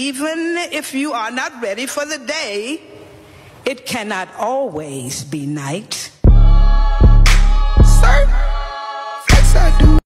Even if you are not ready for the day, it cannot always be night. Sir, yes I do.